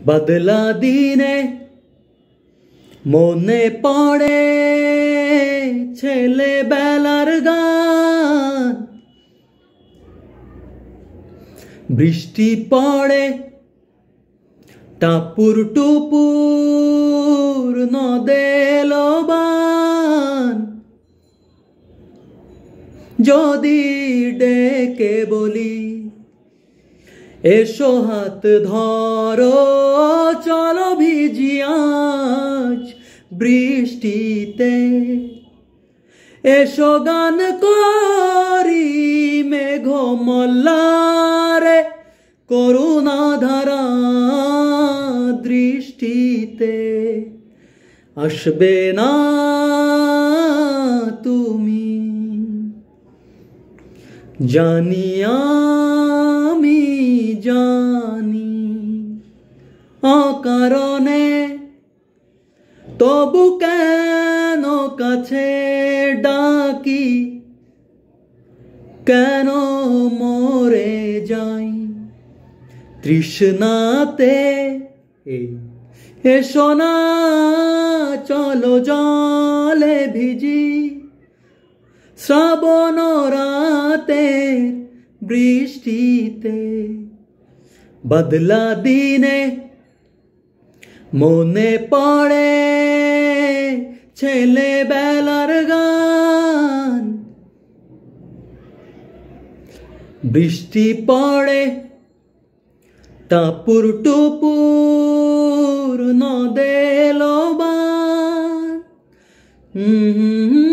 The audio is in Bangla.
বদলা দিনে মনে পড়ে ছেলে বেলার গান বৃষ্টি পড়ে টাপুর টুপুর নদে লবান যদি ডেকে বলি এসো হাত ধরো বৃষ্টিতে এসো গান করি মেঘ মল্লারে করুণা ধারা দৃষ্টিতে। আসবে না তুমি। জানি আমি জানি অকারণে তবু কেন কাছে ডাকি? কেন মরে যাই? তৃষ্ণাতে এই। এসো না চলো জলে ভিজি। শ্রাবণ রাতে বৃষ্টিতে। বদলা দিনে মনে পড়ে ছেলে বেলার গান। বৃষ্টি পড়ে টাপুর টুপুর নদে লবান। হুম